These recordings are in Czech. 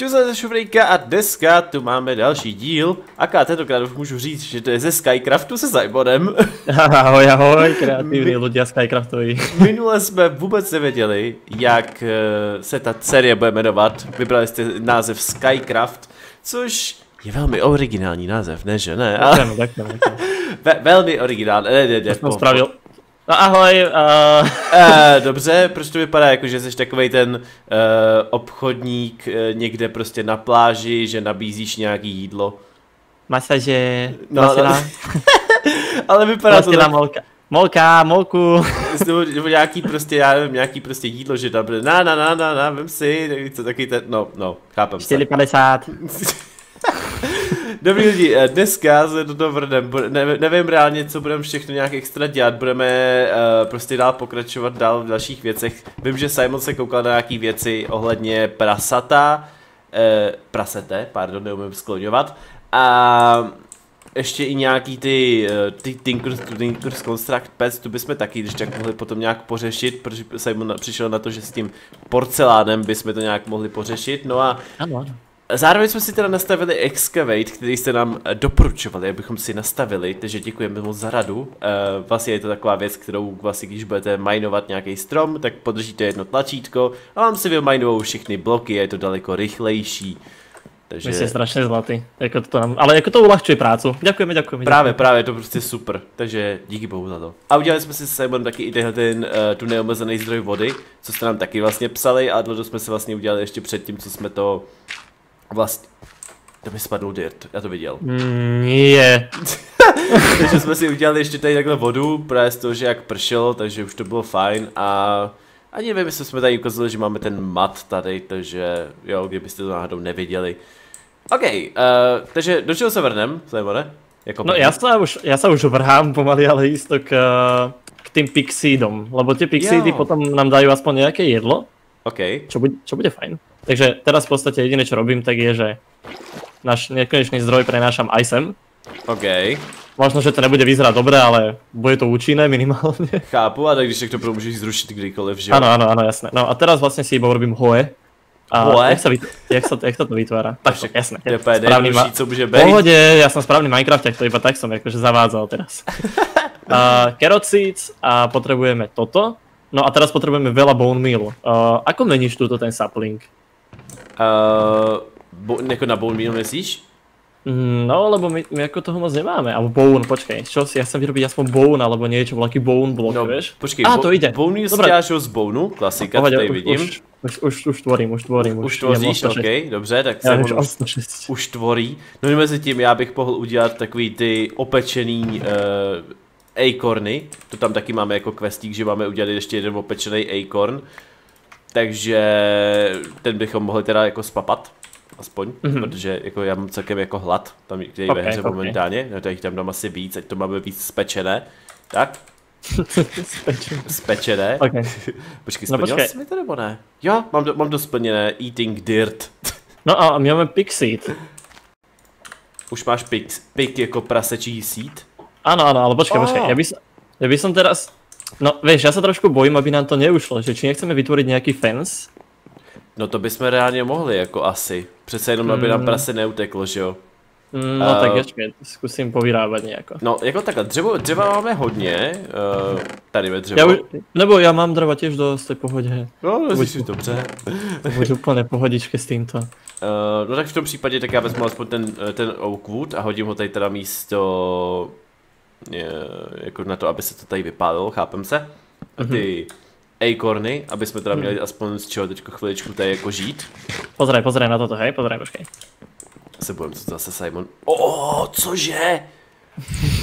Čau za Šuvrejka a dneska tu máme další díl. Aká tentokrát už můžu říct, že to je ze Skycraftu se Simonem. Ahoj, ahoj, kreativní ľudia Skycraftoví. Minule jsme vůbec nevěděli, jak eh, se ta série bude jmenovat. Vybrali jste název Skycraft, což je velmi originální název, ne že ne? Ale Ďakujem, ďakujem, ďakujem. ve, velmi originální, ne, ne, ne. To po- spravil. No ahoj, uh, Eh, dobře, proč to vypadá jako, že jsi takový ten uh, obchodník uh, někde prostě na pláži, že nabízíš nějaký jídlo. masaže, No, no, no. Ale vypadá to masila, tak, molka. Molka, molku. nebo, nebo nějaký prostě, já nevím, nějaký prostě jídlo, že tam bude na, na, na, na, na, vem si, co taky ten, no, no, chápem se. 4,50. Dobrý lidi, eh, dneska se do toho vrnem, ne, nevím reálně, co budeme všechno nějak extra dělat, budeme uh, prostě dál pokračovat dál v dalších věcech. Vím, že Simon se koukal na nějaký věci ohledně prasata, uh, prasete, pardon, neumím skloňovat, a ještě i nějaký ty, ty Tinkers, Tinkers Construct Pets, tu bychom taky, když tak mohli potom nějak pořešit, protože Simon přišel na to, že s tím porcelánem bychom to nějak mohli pořešit, no a áno. Zároveň jsme si teda nastavili Excavate, který jste nám eh, doporučovali, abychom si nastavili, takže děkujeme moc za radu. Uh, vlastně je to taková věc, kterou vlastně, když budete minovat nějaký strom, tak podržíte jedno tlačítko a vám si vymajnou všechny bloky a je to daleko rychlejší. Takže My ste strašne zlatí. Jako to nám, ale jako to uľahčuje prácu. Ďakujeme, ďakujeme. právě, právě, to prostě super, takže díky bohu za to. A udělali jsme si s Simon taky i tenhle ten, uh, tu neomezený zdroj vody, co jste nám taky vlastně psali a to jsme si vlastně udělali ještě předtím, co jsme to vlastně... To mi spadl dirt, já to viděl. Mm, nie. takže jsme si udělali ještě tady takhle vodu, právě z toho, že jak pršelo, takže už to bylo fajn a ani nevím, jestli jsme tady ukázali, že máme ten mat tady, takže jo, kdybyste to náhodou neviděli. OK, uh, takže do čeho se vrnem, Simone? Jako No první? ja sa už, ja sa už vrhám pomaly, ale isto k, k tým pixídom. Lebo tie pixídy Jo. potom nám dajú aspoň nejaké jedlo, OK, čo bude, čo bude fajn. Takže teraz v podstate jediné, čo robím, tak je, že náš nekonečný zdroj prenášam aj sem. OK, Možno, že to nebude vyzerať dobre, ale bude to účinné minimálne. chápu, a tak když tak to můžeš zrušit kdykoliv, že jo? Áno, áno, áno, jasné. No a teraz vlastne si iba urobím hoe. A Hoe? Jak sa, vyt- jak, sa, jak sa to vytvára? Tak, však jasné. Správny nejjednodušší, ma- co může být. pohode, ja som správny Minecraft, to iba tak som akože zavádzal teraz. uh, carrot seeds a potrebujeme toto. No a teraz potrebujeme veľa bone meal. Uh, ako meníš túto ten sapling? Uh, bo, jako na bone meal myslíš? No, lebo my, my ako toho moc nemáme. Alebo bone, počkej. Čo si, ja chcem vyrobiť aspoň bone, alebo niečo, veľký bone blok, No, vieš? počkej, bo- to ide. Bone meal si jo z bonu, klasika, Pohode, tady už, vidím. Už, už, už, už tvorím, už tvorím. Už o tvoříš, 106. ok, dobře, tak Ja se už on o už, 106. už tvorí. No i mezi tím já bych mohl udělat takový ty opečený uh, acorny, to tam taky máme jako questík, že máme udělat ještě jeden opečený acorn, takže ten bychom mohli teda jako spapat, aspoň, mm-hmm. protože jako já mám celkem jako hlad, tam který Ok, ve hře ok. momentálně, no tak jich tam dám asi víc, ať to máme víc spečené, tak, Spečený. spečené. Ok. Počkej, No splnil počkej. jsi mi to nebo ne? Jo, mám to, mám to splněné, eating dirt. No a my máme pixeed. Už máš pik, pik jako prasečí sít? Áno, áno, ale počkaj, Á. počkaj, ja by, som, ja by som teraz... No vieš, ja sa trošku bojím, aby nám to neušlo, že či nechceme vytvoriť nejaký fence, No to bychom reálně mohli, jako asi. Přece jenom, aby nám Mm. prase neuteklo, že jo? Mm, no A- tak počkej, skúsim povyrábať nejako. No, jako takhle, dřevo, dřeva máme hodně, uh, tady ve dřevo. Ja už, lebo ja mám drva tiež dosť, to je pohode. No, no, Buď- jsi dobře. To bude úplne pohodičke s týmto. Uh, no tak v tom případě tak já vezmu aspoň ten, eh, ten oak wood a hodím ho tady teda místo, jako na to, aby se to tady vypálilo, chápem se? A ty acorny, aby jsme teda měli aspoň z čeho teďko chviličku tady jako žít. Pozeraj, pozeraj na toto, hej, pozeraj, počkej. Se bojím, co to zase Simon. O, cože?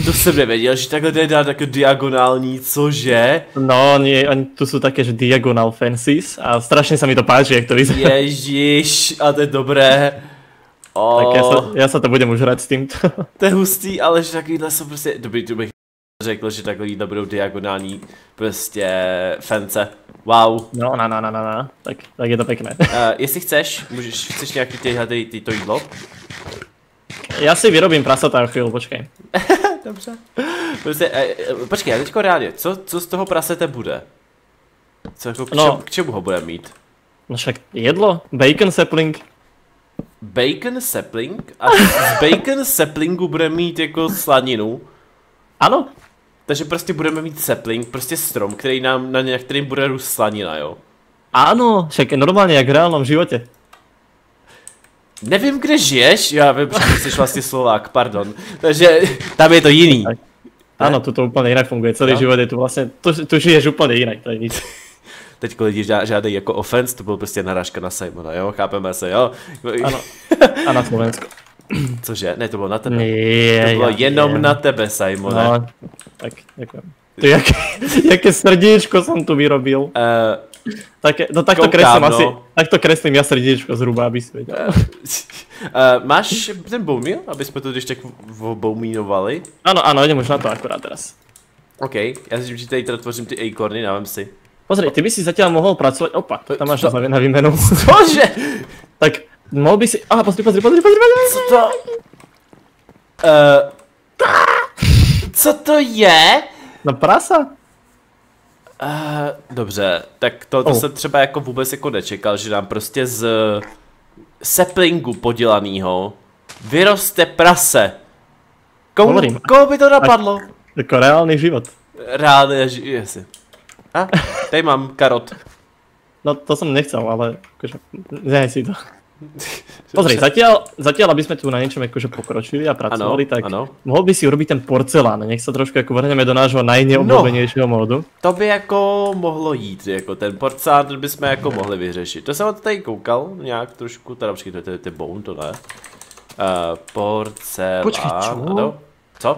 To jsem nevěděl, že takhle je dát jako diagonální, cože? No, nie, oni tu sú také, že diagonal fences a strašne sa mi to páči, jak to vyzerá. Ježíš, a to je dobré. O, Tak ja sa, ja sa to budem už hrať s týmto. to je hustý, ale že takovýhle jsou prostě, dobrý, to bych řekl, že takovýhle budou diagonální prostě fence. Wow. No, no, no, no, no, no. Tak, tak je to pekné. Uh, jestli chceš, můžeš, chceš nějaký tyhle ty, ty, to jídlo? Ja si vyrobím prasatá o chvíľu, počkej. Dobře. Prostě, eh, eh, počkej, a teďko reálně, co, co z toho prasete bude? Co jako k, No. čemu, k čemu ho bude mít? No však jedlo, bacon sapling, bacon sapling a z bacon saplingu budeme mít jako slaninu. Ano, Takže prostě budeme mít sapling, prostě strom, který nám, na ně- kterým bude růst slanina, jo. áno, však je normálně jak v reálnom životě. Nevím, kde žiješ, já vím, že jsi vlastně Slovák, pardon. Takže tam je to jiný. Tak. Áno, tu to úplne inak funguje, celý No. život je tu vlastne, tu, tu žiješ úplne inak, to je nic. Teď lidi žá- žádají jako offense, to byl prostě narážka na Simona, jo, chápeme se, jo. Áno, a na Slovensku. Cože, ne, to bylo na tebe. Nie, to bylo ja jenom viem. na tebe, Simone. No, tak. To jaké, jaké srdíčko som tu vyrobil. Uh, Také, no takto Koukám, kreslím no. asi, takto kreslím ja srdíčko zhruba, aby si vedel. uh, máš ten bone meal, aby jsme to když tak obouminovali? Áno, áno, idem už na to akurát teraz. OK, já si že tady teda tvořím ty acorny, dávám si. Pozri, ty by si zatiaľ mohol pracovať, opa, tam máš to- na, výmenu. Cože? tak, mohol by si, aha, pozri, pozri, pozri, pozri, pozri. Co to? Uh, co to je? No prasa? Uh, dobře, tak to, to Oh. jsem třeba jako vůbec jako nečekal, že nám prostě z saplingu podělanýho vyroste prase. Komu, komu by to napadlo? Jako reálny život. Reálně, že jestli. A, tady mám karot. No to som nechcel, ale akože, nehaj si to. Pozri, zatiaľ, zatiaľ, aby sme tu na niečom akože pokročili a pracovali, Ano, tak ano. mohol by si urobiť ten porcelán. Nech sa trošku ako vrhneme do nášho najneobľúbenejšieho módu. To by jako mohlo jít, jako ten porcán ten bychom jako mohli vyřešit. To jsem od tady koukal nějak trošku, teda počkej, to je, to je bone, to ne. Uh, porcelán, Počkej, čo? ano. Co?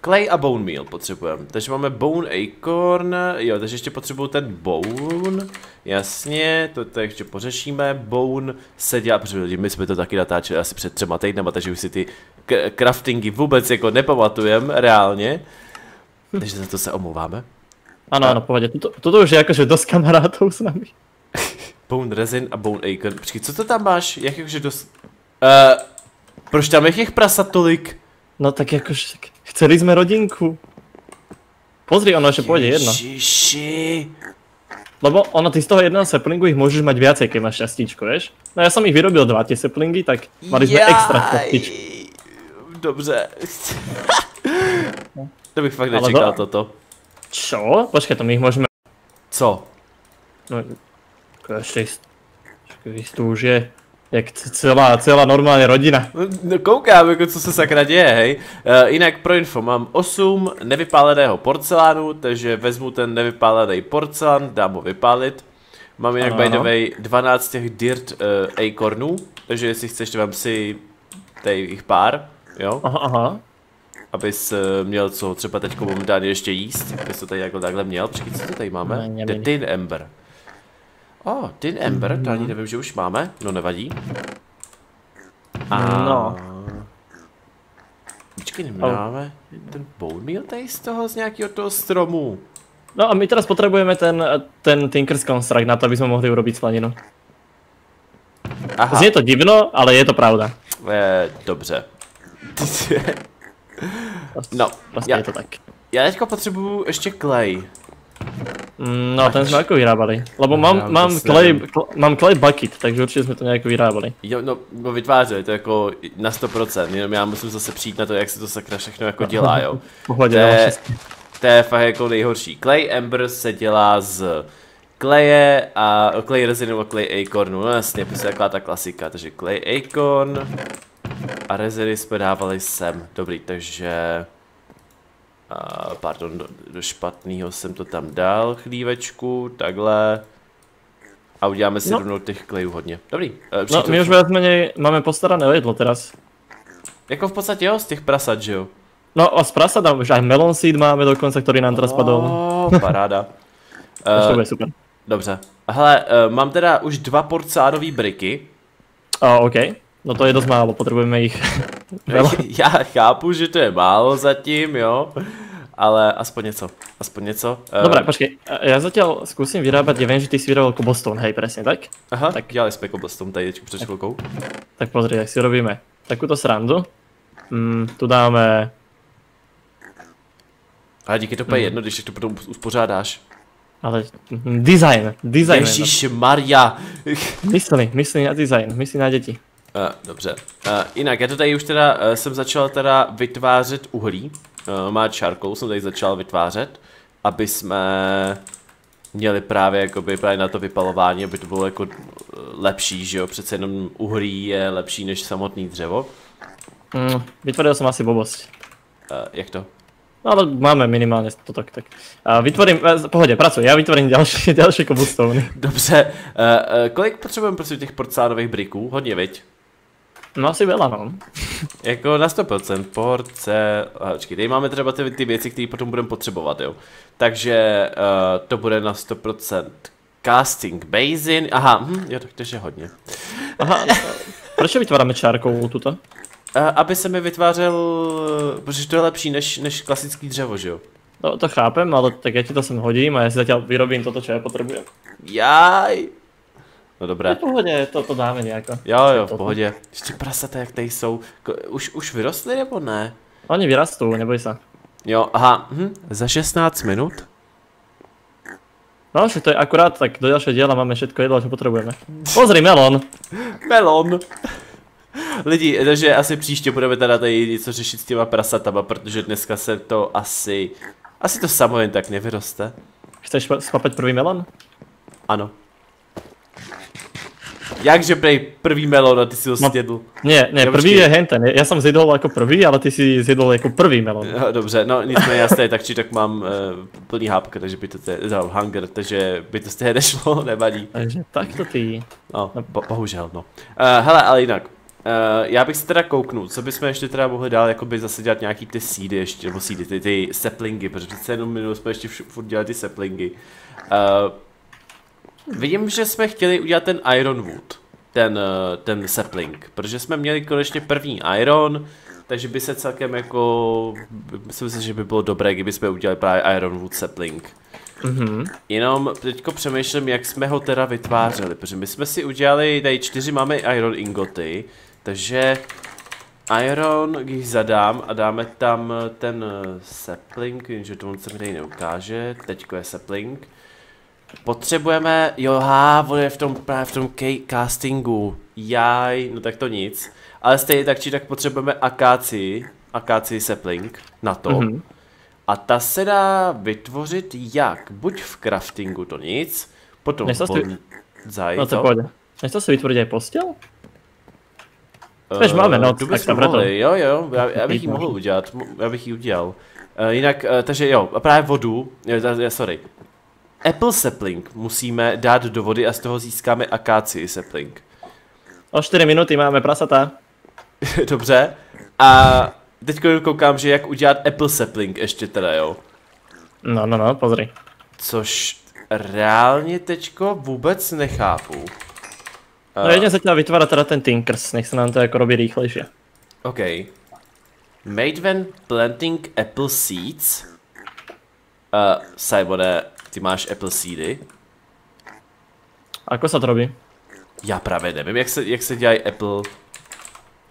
Clay a bone meal potřebujeme. Takže máme bone acorn, jo, takže ještě potřebuju ten bone, jasně, to, to ještě pořešíme. Bone se dělá, protože my jsme to taky natáčeli asi před třema týdnama, takže už si ty craftingy vůbec jako nepamatujeme reálně. Takže za to se omlouváme. Áno, áno, pohode. Tuto, toto už je akože dosť kamarátov s nami. Bone resin a bone acorn. Počkej, co to tam máš? Jak jakože dost... Uh, proč tam je těch prasat tolik? No tak akože, tak chceli sme rodinku. Pozri, ono ešte pôjde jedno. Ježiši. Lebo ono, ty z toho jedného saplingu ich môžeš mať viacej, keď máš šťastíčko, vieš? No ja som ich vyrobil dva tie saplingy, tak mali sme extra šťastíčko. Dobře. to bych fakt nečekal to- toto. Čo? Počkaj, to my ich môžeme... Co? No, ako ešte ist- ist tu už je jak celá, celá normálně rodina. No, koukám, jako co se sakra děje, hej. Uh, jinak pro info, mám 8 nevypáleného porcelánu, takže vezmu ten nevypálený porcelán, dám ho vypálit. Mám jinak Ano, by the way 12 těch dirt uh, acornů, takže jestli chceš, vem si tady jich pár, jo, Aha, aha. abys uh, měl co třeba teď momentálně ještě jíst, abys to tady jako takhle měl. Počkej, co to tady máme? Ne, ne, Ember. Oh, Tin Ember, to ani nevím, že už máme, no nevadí. No. Počkej, nemáme ten bone meal tady z toho, z nějakého toho stromu. No a my teraz potrebujeme ten, ten Tinker's Construct na to, aby sme mohli urobiť slaninu. Aha, Znie to divno, ale je to pravda. eh, dobře. No, Prostě ja, je to tak. já teďka potřebuju ještě clay. Mm, No, ten sme ako vyrábali. Lebo mám, mám, vůbec clay, kl- mám clay bucket, takže určite sme to nejako vyrábali. Jo, no, no vytvářeli to jako na 100%, jenom já musím zase přijít na to, jak se to sakra všechno jako dělá, jo. V pohode, To no, je, to je fakt jako nejhorší. Clay Ember se dělá z kleje a clay resin nebo clay acornu, no jasně, prostě taková ta klasika, takže clay acorn a resiny jsme dávali sem, dobrý, takže... A, pardon, do, do špatného jsem to tam dal, chlívečku, takhle. A uděláme si No. rovnou těch klejů hodně. Dobrý. eh, No, my už menej máme postarané jedlo teraz. Jako v podstatě jo, z těch prasat, že jo? No a z prasa tam už aj melon seed máme dokonca, ktorý nám teraz padol. Oh, paráda. Takže to uh, bude super. dobře. Hele, uh, mám teda už dva porcánové briky. A, OK. No to je dosť málo, potrebujeme ich veľa. Já chápu, že to je málo zatím, jo. Ale aspoň něco. Aspoň něco. Uh, Dobre, počkej, a ja zatiaľ skúsim vyrábať, ja viem, že ty si vyrábal cobblestone, hej, presne tak? Aha, tak. tak dělali jsme cobblestone tady před chvilkou. Tak pozri, tak si robíme takúto srandu. Mm, tu dáme, Ale díky to je jedno, když to potom uspořádáš. Ale hm, design, design. Ježíš Maria. Myslí, myslí na design, myslí na děti. Uh, dobře. Uh, jinak, já to tady už teda uh, jsem začal teda vytvářet uhlí. Uh, má čárkou jsem tady začal vytvářet, aby jsme měli právě jakoby právě na to vypalování, aby to bylo jako lepší, že jo, přece jenom uhlí je lepší než samotný dřevo. Mm, vytvořil jsem asi blbost. Uh, jak to? No ale máme minimálně to tak. tak. Uh, vytvorím, uh, pohodě, pracuji, já vytvorím další, další cobblestone. Dobře, uh, uh, kolik potřebujeme prostě těch porcelánových briků? Hodně, viď? No asi veľa, no. jako na 100%, porce... Počkej, tady máme třeba ty, ty věci, které potom budeme potřebovat, jo. Takže uh, to bude na 100% casting basin, aha, hm, jo, tak to je hodně. Aha, proč vytváráme čárkou tuto? Uh, aby se mi vytvářel, protože to je lepší než, než klasický dřevo, že jo? No, to chápem, ale tak já ti to sem hodím a já si zatím vyrobím toto, co já potřebuji. Jaj, No dobré. V pohodě, to, to dáme nějako. Jo, jo, v pohodě. Ještě prasata, jak tady jsou. Už, už vyrostly nebo ne? Oni vyrastou, neboj se. Jo, aha, hm, za 16 minut? No, že to je akurát, tak do dalšího díla máme všetko jedlo, co potřebujeme. Pozri, melon! melon! Lidi, takže asi příště budeme teda tady něco řešit s těma prasatama, protože dneska se to asi... Asi to samo jen tak nevyroste. Chceš spapet první melon? Ano. Jakže prej prvý melon a ty si ho no, snědl? Ne, ne, prvý je henten. Já jsem zjedl jako prvý, ale ty si zjedl jako prvý melon. No, dobře, no nicméně já stejně tak či tak mám uh, plný hápka, takže by to te, no, hunger, takže by to stejně nešlo, nevadí. Takže tak to ty. No, no. Bo, bohužel, no. Uh, hele, ale jinak. Uh, já bych se teda kouknul, co bychom ještě teda mohli dál jakoby zase dělat nějaký ty seedy ještě, nebo seedy, ty, ty saplingy, protože přece jenom minulý jsme ještě furt dělali ty saplingy. Uh, Vidím, že jsme chtěli udělat ten Ironwood, ten, eh, ten sapling, protože jsme měli konečně první Iron, takže by se celkem jako, myslím si, že by bylo dobré, kdyby jsme udělali právě Ironwood sapling. Mm-hmm. Jenom teďko přemýšlím, jak jsme ho teda vytvářeli, protože my jsme si udělali, tady čtyři máme Iron ingoty, takže Iron, když zadám a dáme tam ten sapling, jenže to on se mi tady neukáže, teďko je sapling, Potřebujeme, jo, on je v tom, právě v tom castingu. Jaj, no tak to nic. Ale stejně tak či tak potřebujeme akáci, akáci sapling na to. Mm-hmm. A ta se dá vytvořit jak? Buď v craftingu, to nic, potom v bonsai, No to pojde. Než to si vytvořit aj postel? Uh, máme noc, tak mohli, jo, jo, já, já bych ji mohl udělat, já bych ji udělal. Uh, jinak, uh, takže jo, právě vodu, uh, sorry, Apple sapling musíme dát do vody a z toho získáme akáci sapling. O 4 minuty máme prasata. Dobře. A teď koukám, že jak udělat Apple sapling ještě teda, jo. No, no, no, pozri. Což reálně teďko vůbec nechápu. No jedně začíná vytvárat teda ten Tinkers, nech se nám to jako robí rychlejší. OK. Made when planting apple seeds. Uh, Simone, ty máš Apple seedy? Ako se to robí? Já právě nevím, jak se, jak se dělají Apple...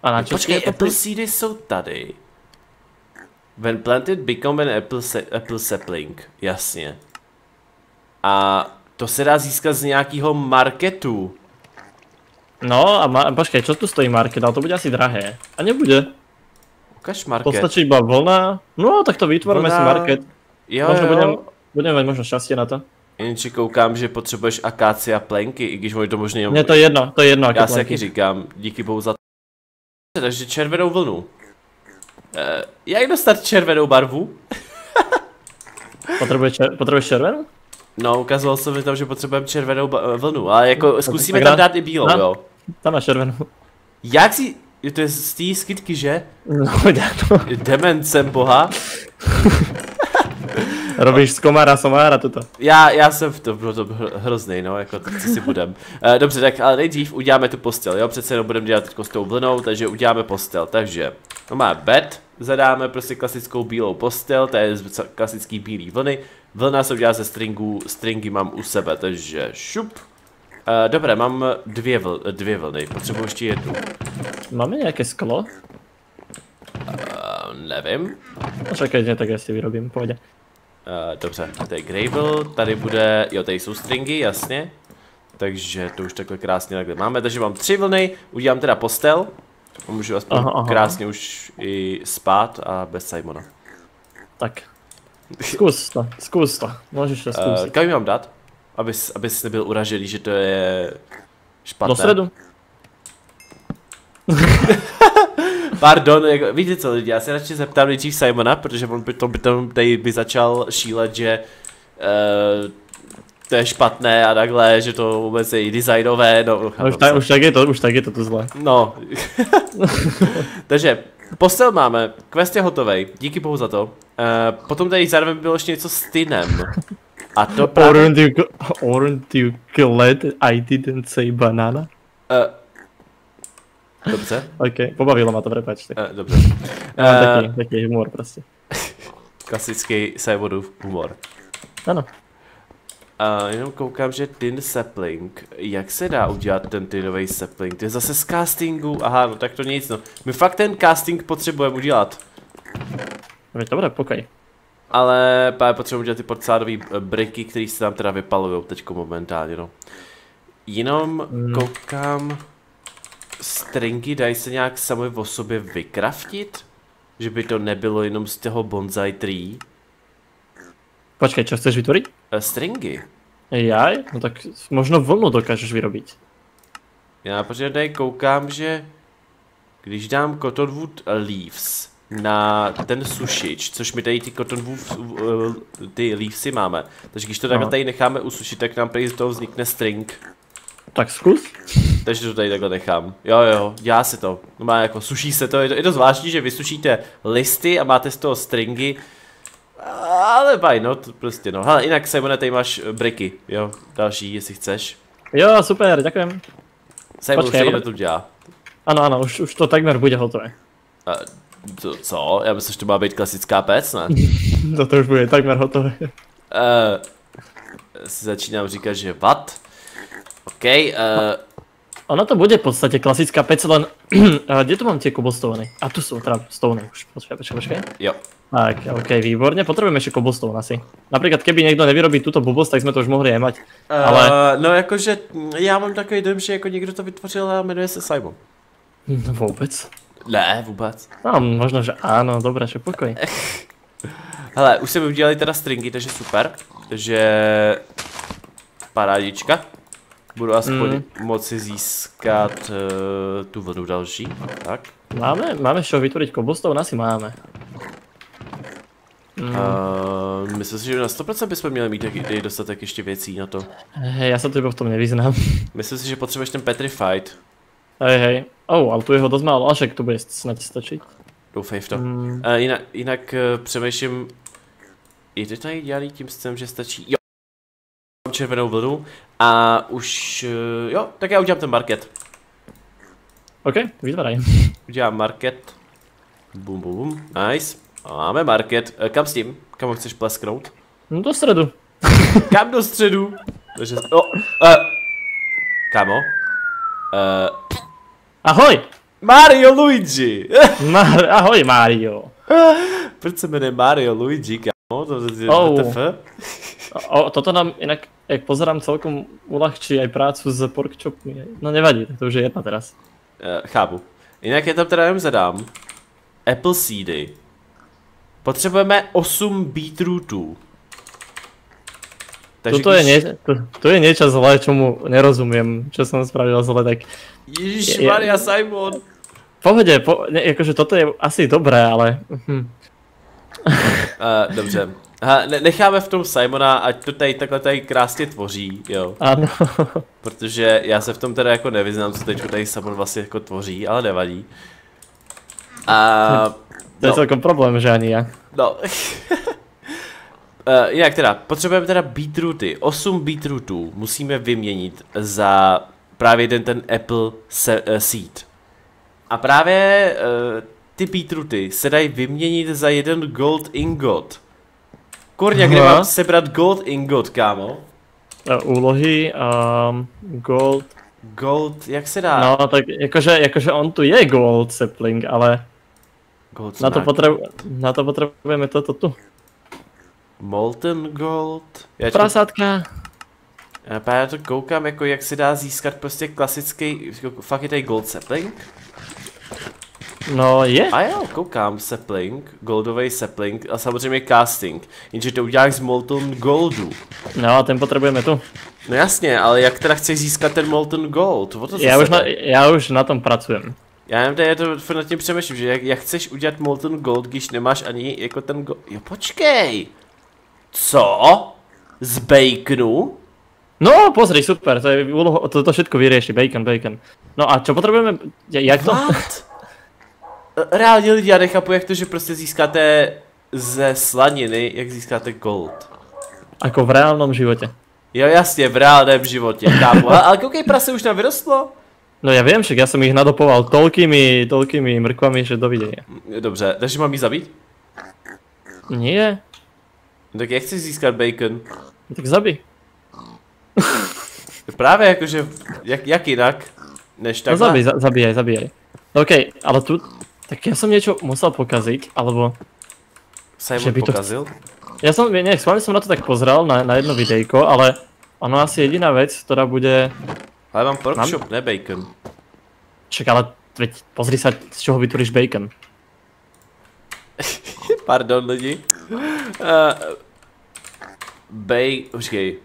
A na Počkej, Apple, Apple seedy jsou tady. When planted become an apple, se, apple sapling. Jasně. A to se dá získat z nějakého marketu. No a ma počkej, čo tu stojí market, ale to bude asi drahé. A nebude. Ukaž market. Postačí iba vlna. No tak to vytvoríme si market. Jo, Možno jo. Budem, Budeme mít možnost štěstí na to. Jenže koukám, že potřebuješ akácia plenky, i když můj to možná jenom... Ne, to je jedno, to je jedno. Já si taky říkám, díky bohu za to. Takže červenou vlnu. E, jak dostat červenou barvu? Potřebuješ, čer, potřebuješ červenou? No, ukazoval jsem mi tam, že potřebujeme červenou vlnu, ale jako zkusíme tam dát i bílou, na, jo. Tam máš červenou. Jak si... To je z té skydky, že? No, dělám to. Demencem boha. Robíš z komára somára toto. Já, já jsem v tom, bylo to hrozný, no, jako to, co si budem. Uh, dobře, tak ale nejdřív uděláme tu postel, jo, přece jenom budeme dělat s tou vlnou, takže uděláme postel, takže no má bed, zadáme prostě klasickou bílou postel, to je z klasický bílý vlny, vlna se udělá ze stringů, stringy mám u sebe, takže šup. Uh, dobré, mám dvě, vl, dvě vlny, potřebuji ještě jednu. Máme nějaké sklo? Uh, nevím. No čekaj, tak já si vyrobím, pojď. dobře, to je Gravel, tady bude, jo, tady jsou stringy, jasně. Takže to už takhle krásně takhle máme, takže mám tři vlny, udělám teda postel. Můžu aspoň aha, aha. krásně už i spát a bez Simona. Tak, zkus to, zkus to, můžeš to eh, zkusit. Uh, kam mám dát? Abys, abys nebyl uražený, že to je špatné. Do středu. Pardon, jako, víte co lidi, já se radši zeptám nejdřív Simona, protože on by, to, by, tam, tady by začal šílet, že uh, to je špatné a takhle, že to vůbec je i designové, no. Už, tak, už tak je to, už tak je to to zlé. No. Takže, postel máme, quest je hotovej, díky bohu za to. Uh, potom tady zároveň bylo ještě něco s Tinem. A to právě... Aren't you, aren't you glad I didn't say banana? Uh, Dobře. ok, pobavilo ma to, prepačte. Uh, dobře. Uh, taký, taký humor prostě. Klasický Cyborův humor. Ano. A uh, jenom koukám, že tin sapling. Jak se dá udělat ten tinový sapling? To je zase z castingu. Aha, no tak to nic, no. My fakt ten casting potřebujeme udělat. Veď dobré, pokoj. Ale právě potřebujeme udělat ty porcelánové eh, briky, které se nám teda vypalují teďko momentálně, no. Jenom mm. koukám stringy dají se nějak sami o sobě vykraftit? Že by to nebylo jenom z toho bonsai tree? Počkej, čo chceš vytvoriť? Uh, stringy. Jaj? No tak možno vlnu dokážeš vyrobiť. Já protože tady koukám, že když dám cottonwood leaves na ten sušič, což my tady ty cottonwood eh, ty leavesy máme, takže když to takhle tady necháme usušit, tak nám prý z toho vznikne string. Tak zkus. Takže to tady takhle nechám. Jo, jo, dělá se to. No má jako, suší se to. Je, to. je to zvláštní, že vysušíte listy a máte z toho stringy. Ale baj, no, to prostě no. Hele, jinak Simone, tady máš briky, jo, další, jestli chceš. Jo, super, děkujem. Simon Počkej, už to dělá. Ano, ano, už, už to takmer bude hotové. A, to, co? Já myslím, že to má být klasická pec, ne? to to už bude takmer hotové. Uh, si začínám říkat, že what? OK, uh... Ono to bude v podstate klasická pec, len kde tu mám tie cobblestone? A tu sú, teda stone už, počkaj, počkaj, počkaj. Jo. Tak, ok, výborne, potrebujeme ešte cobblestone asi. Napríklad, keby niekto nevyrobí túto blbosť, tak sme to už mohli aj mať. Ale... Uh, no jakože, já mám takový dojem, že jako někdo to vytvořil a jmenuje se Simon. No vůbec. Ne, vůbec. No, možno, že áno, dobré, že pokoj. Hele, už jsme udělali teda stringy, takže super. Takže... Parádička. Budu aspoň mm. moci získat uh, tu vlnu další, tak. Máme, máme čo vytvoriť cobblestone? Asi máme. Mm. Uh, myslím si, že na 100% bychom měli mít taky dostatek ještě věcí na to. Hej, já se to v tom nevyznám. Myslím si, že potřebuješ ten Petrified. Hej, hej. Oh, ale tu je ho dost málo, až to bude snad stačit. Doufej v to. Mm. Uh, jinak, jinak uh, přemýšlím, je tady dělaný tím systémem, že stačí, jo, červenou vlnu a už, eh, jo, tak já udělám ten market. OK, vytvaraj. Udělám market. Bum, bum, bum, nice. Máme market. Eh, kam s tím? Kam ho chceš plesknout? No do středu. Kam do středu? Takže, oh, uh, kamo? Uh, Ahoj! Mario Luigi! Mar ahoj Mario. Proč se jmenuje Mario Luigi, kamo? To je oh. O, toto nám inak, jak pozerám, celkom uľahčí aj prácu s porkchopmi. No nevadí, to už je jedna teraz. Uh, chápu. Jinak je tam teda jenom zadám. Apple seedy. Potřebujeme 8 beetrootů. Takže Toto když... je, nie, to, to je niečo zlé, čomu nerozumiem, čo som spravil zle, tak... Ježiš, Maria Simon. Pohode, po, ne, akože toto je asi dobré, ale... Hm. uh, dobře, Aha, necháme v tom Simona, ať to tady takhle tady krásně tvoří, jo. Ano. Protože já se v tom teda jako nevyznám, co teď tady Simon vlastně jako tvoří, ale nevadí. A... To je no. celkom problém, že ani já. No. uh, jinak teda, potřebujeme teda beetrooty. 8 beetrootů musíme vyměnit za právě ten, ten Apple se, uh, seed. A právě uh, ty beetrooty se dají vyměnit za jeden gold ingot. Kurňa, kde mám sebrat gold ingot, kámo? Úlohy, um, gold... Gold, jak se dá? No, tak jakože, jakože on tu je gold sapling, ale... Gold na to, potřebu, na to potřebujeme toto tu. Molten gold. Já, to, Prasátka. já právě na to koukám, jako jak se dá získat prostě klasický, jako fakt je tady gold sapling. No je. A jo, koukám, sapling, goldový sapling a samozřejmě casting. Jenže to uděláš z molten goldu. No a ten potřebujeme tu. No jasně, ale jak teda chceš získat ten molten gold? O to Já už, na, já už na tom pracujem. Já nevím, tady je to nad tím přemýšlím, že jak, jak chceš udělat molten gold, když nemáš ani jako ten gold. Jo, počkej! Co? Z baconu? No, pozri, super, to je to, to všetko vyrieši, bacon, bacon. No a čo potrebujeme, jak to? What? Reálně lidi, já nechápu, jak to, že prostě získáte ze slaniny, jak získáte gold. Ako v reálnom živote. Jo, jasně, v reálném životě, kámo. Ale, ale koukej, prase už nám vyrostlo. No ja viem, však ja som ich nadopoval toľkými, toľkými mrkvami, že dovidenia. Dobře, takže mám jí zabít? Nie, No, tak jak chceš získat bacon? tak zabij. Právě jakože, jak, jak jinak, než No takhle? zabij, za, zabíjaj, zabíjaj. No okej, ale tu, tak ja som niečo musel pokaziť, alebo... Simon že by to- pokazil? Ja som, nie, schválne som na to tak pozrel, na, na jedno videjko, ale ono asi jediná vec, ktorá bude... Ale mám pork Mám? shop, ne bacon. Čak, ale veď pozri sa, z čoho vytvoríš bacon. Pardon lidi. Uh, bej, počkej.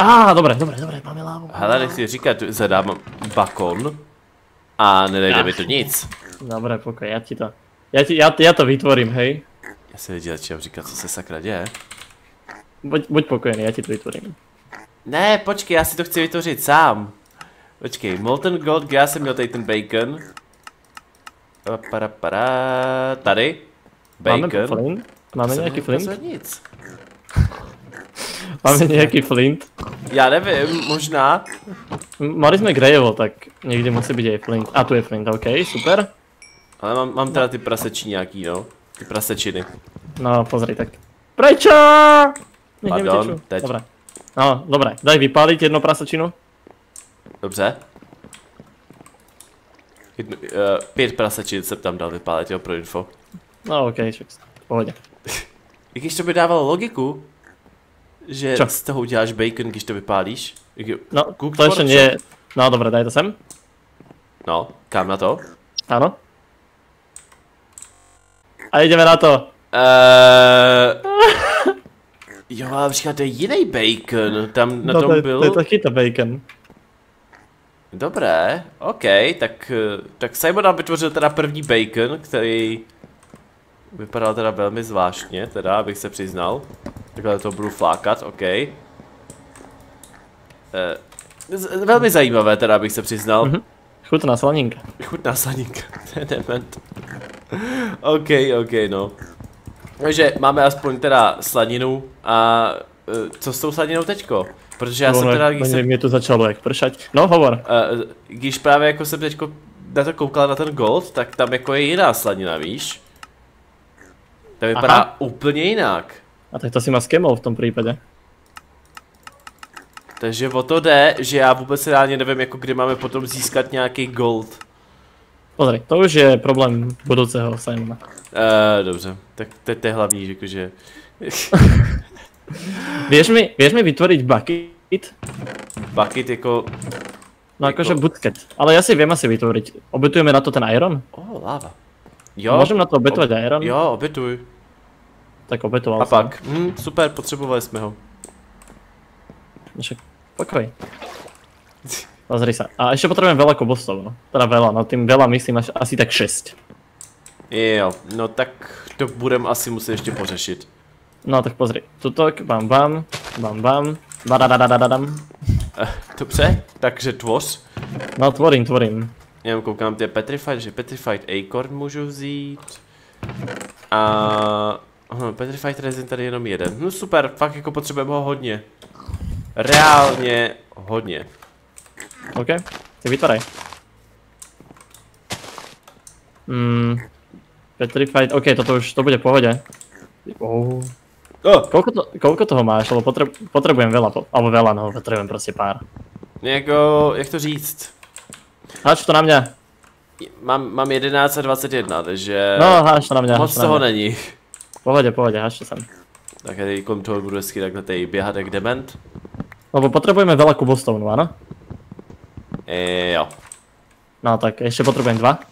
Á, dobre, dobre, dobre, máme lávu. Hele, nechci říkat, zadám bakon a nedejde mi to nic. Dobre, pokoj, ja ti to... Ja, ti, ja, ja to vytvorím, hej. Já si lidi začínám říkat, co se sakra děje. Buď, buď pokojný, ja ti to vytvorím. Ne, počkej, já si to chci vytvořit sám. Počkej, Molten Gold, kde já jsem měl tady ten bacon. Para, para, tady. Máme Bacon. flint? Máme Jsem nejaký neukázal flint? Nic. Máme nejaký flint? Já nevím, možná. Mali sme gravel, tak niekde musí byť aj flint. A tu je flint, ok, super. Ale mám, mám teda ty prasečí nějaký, no. Ty prasečiny. No, pozri, tak. Prečo? Nech Pardon, teď. Dobre. No, dobre, daj vypáliť jednu prasačinu. Dobře. Jednu, uh, pět prasečin jsem tam dal vypálit, jo, pro info. No, ok, však v pohode. I když to by dávalo logiku, že Čo? z toho uděláš bacon, když to vypálíš. No, Cooked to pork nie... No, dobre, daj to sem. No, kam na to? Áno. A ideme na to. Uh, jo, ale to je jiný bacon, tam na no, tom to, je- byl... To je takýto bacon. Dobré, OK, tak, eh, tak Simon nám vytvořil teda první bacon, který vypadal teda velmi zvláštně, teda, abych se přiznal. Takhle to budu flákat, OK. Eh, velmi zajímavé teda, abych se přiznal. Mhm. Chutná slaninka. Chutná slaninka, to je dement. OK, OK, no. Takže máme aspoň teda slaninu a eh, co s tou slaninou teďko? Protože já jsem Ono- teda, když jsem, Mne tu začalo jak pršať. No, hovor. eh, když právě jako jsem teďko na to koukal na ten gold, tak tam jako je jiná slanina, víš? Ta vypadá Aha. úplně jinak. A tak to si ma skemol v tom prípade. Takže o to jde, že já vůbec reálně nevím, jako kdy máme potom získat nějaký gold. Pozri, to už je problém budúceho Simona. Uh, dobře, tak to, to je hlavní, jakože... Vieš mi, vieš mi vytvoriť bucket? Bucket jako... No akože bucket. Ale ja si viem asi vytvoriť. Obetujeme na to ten iron? Oh, láva. Jo, Môžem na to obetovať iron? jo, obytuj. Tak obetoval A pak, hm, super, potřebovali jsme ho. No Však pokoj. Pozri sa. A ešte potrebujem veľa kobostov, no. Teda veľa, no tým veľa myslím až, asi tak 6. Jo, no tak to budem asi muset ještě pořešit. No tak pozri. Tuto, bam bam, bam bam, badadadadadam. Eh, dobře, takže tvoř. No tvorím, tvorím. Já koukám, ty je Petrified, že Petrified Acorn můžu vzít. A... Aha, Petrified Resin tady jenom jeden. No super, fakt jako potřebujeme ho hodně. Reálně hodně. OK, ty vytvoraj. Mm, Petrified, OK, toto už, to bude v pohode. Oh. Oh, Koľko, to, koľko toho máš, lebo potreb, potrebujem veľa, po- alebo veľa, no potrebujem proste pár. jako, jak to říct? Háč to na mňa. Mám, mám 11 a 21, takže... No, háč to na mňa, Moc háč to na toho není. Pohode, háč to sem. Tak já kolem toho budu hezky takhle tady běhat jak dement. Lebo potrebujeme veľa kubostónu, áno? E, jo. No tak ešte potrebujem dva.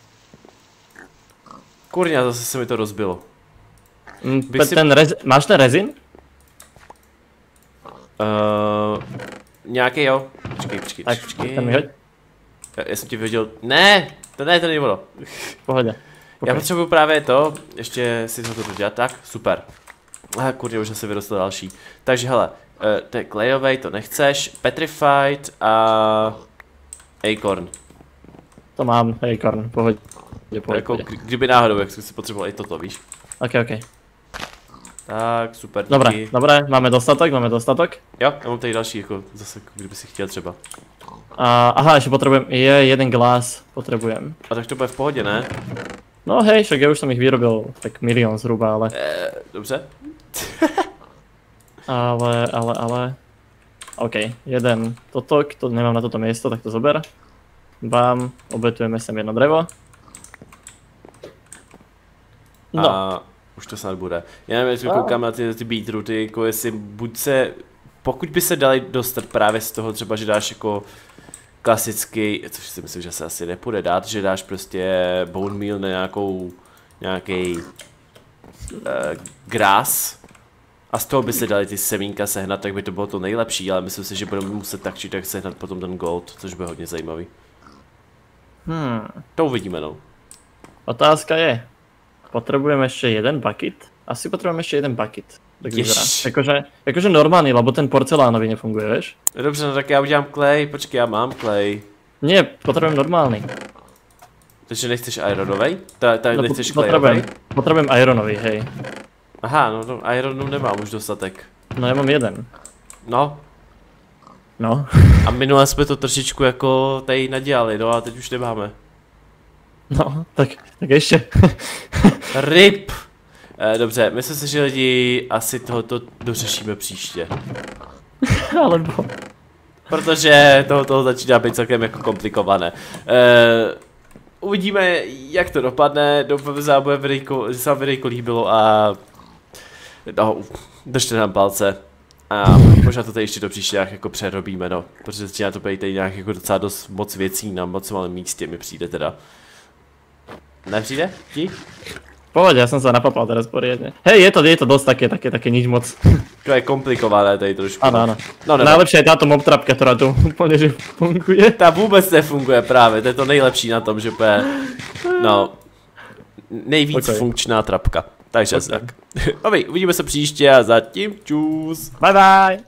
Kurňa, zase se mi to rozbilo. Mm, Bych si- ten rez- máš ten rezin? Uh, nějaký jo. Počkej, počkej, Tak počkej. ten mi hoď. Já, já jsem ti vyhodil. Ne, to ne, to není ono. V pohode. Já potřebuju právě to, ještě si to dodělat, tak, super. Aha, kurně, už se vyrostl další. Takže hele, uh, to je klejovej, to nechceš, petrified a acorn. To mám, acorn, pohoď. Pohoď, Jako, kdyby náhodou, jak jsem si potřeboval i toto, víš. Ok, ok. Tak, super, díky. Dobre, dobre, máme dostatok, máme dostatok. Jo, já mám tady další, jako zase, kdyby si chtěl třeba. A, aha, ešte potrebujem, je jeden glas, potrebujem. A tak to bude v pohodě, ne? No hej, však ja už som ich vyrobil tak milión zhruba, ale, E, dobře. ale, ale, ale. OK, jeden toto, to nemám na toto miesto, tak to zober. Bam, obetujeme sem jedno drevo. No, A už to snad bude. Já nevím, jestli koukám na ty, ty beetrooty, jako jestli buď se, pokud by se dali dostat právě z toho třeba, že dáš jako klasický, což si myslím, že se asi nepůjde dát, že dáš prostě bone meal na nějakou, nějaký uh, gras a z toho by se dali ty semínka sehnat, tak by to bylo to nejlepší, ale myslím si, že budeme muset tak či tak sehnat potom ten gold, což bude hodně zajímavý. hmm, To uvidíme, no. otázka je, potrebujem ešte jeden bucket? Asi potrebujem ešte jeden bucket. Tak vyzerá. Jež. Akože, akože normálny, lebo ten porcelánový nefunguje, vieš? Dobře, no tak já udělám klej, počkej, já mám klej. Nie, potrebujem normálny. Takže nechceš ironovej? Ta, ta, No, nechceš potrebujem, klejovej? potrebujem ironový, hej. Aha, no, no ironu nemám už dostatek. No ja mám jeden. No, No. a minule jsme to trošičku jako tady nadělali, no a teď už nemáme. No, tak, tak ešte. RIP! Eh, dobře, myslím si, že lidi asi tohoto dořešíme příště. Alebo... Protože toho, toho začíná být celkem jako komplikované. Eh, uvidíme, jak to dopadne. Doufám, že se vám bude videjko, že se vám videjko líbilo a no, držte nám palce. A možná to tady ještě do příště nějak jako přerobíme, no. Protože začíná to být tady nějak jako docela dost moc věcí na moc malém místě mi přijde teda. Nepřijde? Ti? Pohode, ja som sa napapal teraz poriadne. Hej, je to, je to dosť také, také, také nič moc. To je komplikované tady trošku. Áno, áno. No, nebo. Najlepšia je táto mob trapka, ktorá tu úplne že funguje. Ta vůbec nefunguje právě, to je to nejlepší na tom, že bude, no, nejvíc Ok. funkčná trapka. Takže Ok. tak. Dobrý, uvidíme se příště a zatím čus. Bye bye!